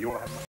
You won't have